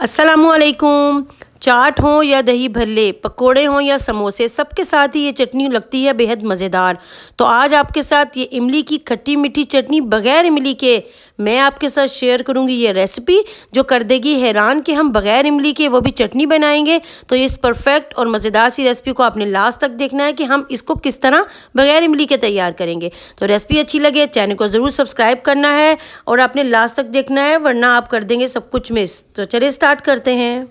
असलकुम चाट हो या दही भल्ले, पकोड़े हों या समोसे, सबके साथ ही ये चटनी लगती है बेहद मज़ेदार। तो आज आपके साथ ये इमली की खट्टी मीठी चटनी बग़ैर इमली के मैं आपके साथ शेयर करूँगी ये रेसिपी, जो कर देगी हैरान कि हम बग़ैर इमली के वो भी चटनी बनाएँगे। तो इस परफेक्ट और मज़ेदार सी रेसिपी को आपने लास्ट तक देखना है कि हम इसको किस तरह बग़ैर इमली के तैयार करेंगे। तो रेसिपी अच्छी लगे, चैनल को ज़रूर सब्सक्राइब करना है और आपने लास्ट तक देखना है, वरना आप कर देंगे सब कुछ मिस। तो चलिए स्टार्ट करते हैं।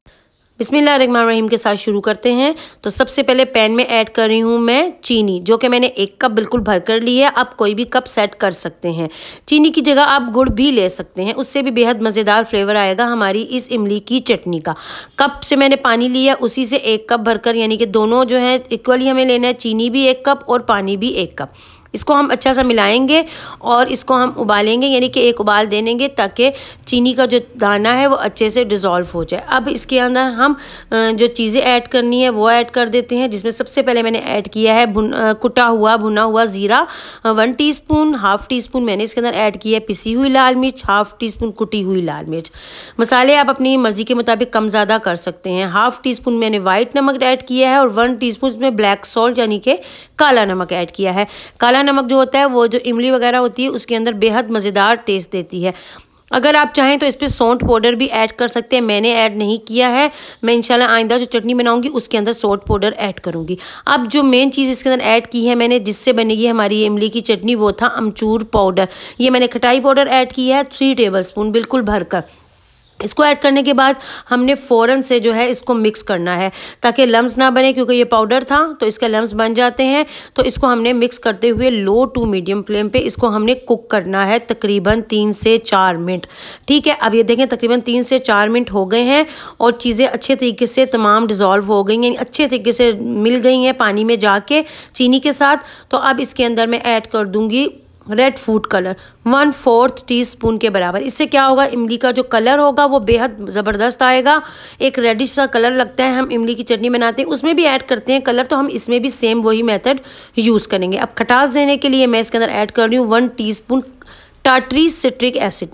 बिसमीम के साथ शुरू करते हैं। तो सबसे पहले पैन में ऐड कर रही हूँ मैं चीनी, जो कि मैंने एक कप बिल्कुल भर कर ली है। आप कोई भी कप सेट कर सकते हैं। चीनी की जगह आप गुड़ भी ले सकते हैं। उससे भी बेहद मज़ेदार फ्लेवर आएगा हमारी इस इमली की चटनी का। कप से मैंने पानी लिया, उसी से एक कप भरकर, यानी कि दोनों जो है, इक्वली हमें लेना है चीनी भी एक कप और पानी भी एक कप। इसको हम अच्छा सा मिलाएँगे और इसको हम उबालेंगे, यानी कि एक उबाल दे देंगे ताकि चीनी का जो दाना है वो अच्छे से डिज़ोल्व हो जाए। अब इसके अंदर हम जो चीज़ें ऐड करनी है वो ऐड कर देते हैं, जिसमें सबसे पहले मैंने ऐड किया है भुन कुटा हुआ, भुना हुआ ज़ीरा one teaspoon half tea spoon मैंने इसके अंदर ऐड किया है पिसी हुई लाल मिर्च हाफ़ टी स्पून कुटी हुई लाल मिर्च। मसाले आप अपनी मर्ज़ी के मुताबिक कम ज़्यादा कर सकते हैं। हाफ़ टी स्पून मैंने वाइट नमक ऐड किया है और one tea spoon black salt यानी कि काला नमक ऐड किया है। काला काला नमक जो होता है, वो जो इमली वगैरह होती है, उसके अंदर बेहद मज़ेदार टेस्ट देती है। अगर आप चाहें तो इस पर सौंठ पाउडर भी ऐड कर सकते हैं। मैंने ऐड नहीं किया है। मैं इंशाल्लाह आइंदा जो चटनी बनाऊँगी, उसके अंदर सौंठ पाउडर ऐड करूँगी। अब जो मेन चीज़ इसके अंदर ऐड की है मैंने, जिससे बनेगी हमारी इमली की चटनी, वो था अमचूर पाउडर ये मैंने खटाई पाउडर ऐड किया है थ्री टेबल स्पून बिल्कुल भरकर। इसको ऐड करने के बाद हमने फ़ौरन से जो है इसको मिक्स करना है, ताकि लम्स ना बने, क्योंकि ये पाउडर था तो इसके लम्स बन जाते हैं। तो इसको हमने मिक्स करते हुए लो टू मीडियम फ्लेम पे इसको हमने कुक करना है तकरीबन तीन से चार मिनट। ठीक है, अब ये देखें तकरीबन तीन से चार मिनट हो गए हैं, और चीज़ें अच्छे तरीके से तमाम डिज़ोल्व हो गई हैं अच्छे तरीके से मिल गई हैं पानी में जाके चीनी के साथ। तो अब इसके अंदर मैं ऐड कर दूँगी red food colour one fourth teaspoon के बराबर। इससे क्या होगा? इमली का जो कलर होगा, वो बेहद ज़बरदस्त आएगा। एक रेडिश सा कलर लगता है, हम इमली की चटनी बनाते हैं, उसमें भी ऐड करते हैं कलर तो हम इसमें भी सेम वही मेथड यूज़ करेंगे। अब खटास देने के लिए मैं इसके अंदर ऐड कर रही हूँ वन टी टाट्री सिट्रिक एसिड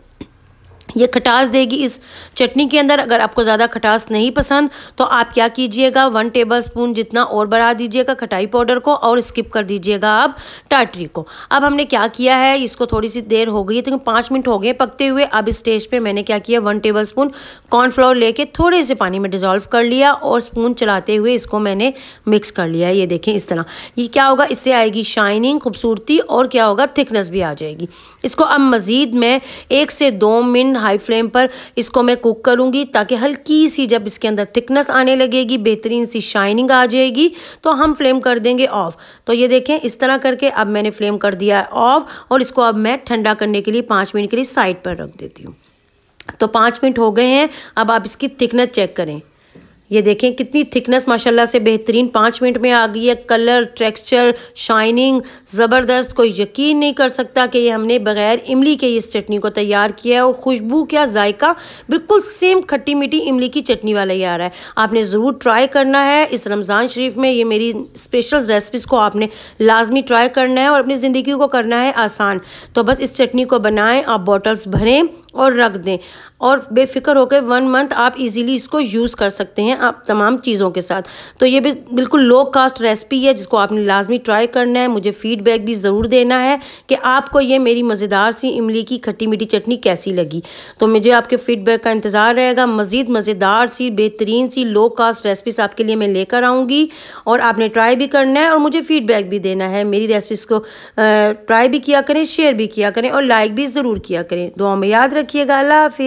ये खटास देगी इस चटनी के अंदर। अगर आपको ज़्यादा खटास नहीं पसंद तो आप क्या कीजिएगा? वन टेबल स्पून जितना और बढ़ा दीजिएगा खटाई पाउडर को और स्किप कर दीजिएगा आप टाटरी को। अब हमने क्या किया है? इसको थोड़ी सी देर हो गई तो पाँच मिनट हो गए पकते हुए। अब इस स्टेज पर मैंने क्या किया? वन टेबल स्पून कॉर्नफ्लोर लेके थोड़े से पानी में डिज़ोल्व कर लिया और स्पून चलाते हुए इसको मैंने मिक्स कर लिया ये देखें इस तरह। ये क्या होगा? इससे आएगी शाइनिंग, खूबसूरती और क्या होगा? थिकनेस भी आ जाएगी। इसको अब मज़ीद में एक से दो मिनट हाई फ्लेम पर इसको मैं कुक करूँगी ताकि हल्की सी जब इसके अंदर थिकनेस आने लगेगी, बेहतरीन सी शाइनिंग आ जाएगी तो हम फ्लेम कर देंगे ऑफ़ तो ये देखें, इस तरह करके अब मैंने फ्लेम कर दिया है ऑफ़ और इसको अब मैं ठंडा करने के लिए पाँच मिनट के लिए साइड पर रख देती हूँ. तो पाँच मिनट हो गए हैं, अब आप इसकी थिकनेस चेक करें. ये देखें कितनी थिकनेस माशाल्लाह से बेहतरीन पाँच मिनट में आ गई है। कलर, टेक्सचर शाइनिंग ज़बरदस्त, कोई यकीन नहीं कर सकता कि ये हमने बग़ैर इमली के इस चटनी को तैयार किया है। और खुशबू क्या जायका? बिल्कुल सेम खट्टी मीठी इमली की चटनी वाला ही आ रहा है। आपने ज़रूर ट्राई करना है। इस रमज़ान शरीफ में ये मेरी स्पेशल रेसिपीज़ को आपने लाजमी ट्राई करना है और अपनी ज़िंदगी को करना है आसान। तो बस इस चटनी को बनाएँ, आप बॉटल्स भरें। और रख दें। और बेफिक्र होकर वन मंथ आप इजीली इसको यूज़ कर सकते हैं आप तमाम चीज़ों के साथ। तो ये भी बिल्कुल लो कास्ट रेसिपी है, जिसको आपने लाजमी ट्राई करना है। मुझे फीडबैक भी ज़रूर देना है कि आपको ये मेरी मज़ेदार सी इमली की खट्टी मीठी चटनी कैसी लगी। तो मुझे आपके फीडबैक का इंतज़ार रहेगा। मज़ीद मज़ेदार सी, बेहतरीन सी लो कास्ट रेसिपीज़ आपके लिए मैं लेकर आऊँगी और आपने ट्राई भी करना है और मुझे फ़ीडबैक भी देना है। मेरी रेसिपीज़ को ट्राई भी किया करें शेयर भी किया करें और लाइक भी ज़रूर किया करें। दुआ में याद रखें। रखिएगा। अल्लाह हाफि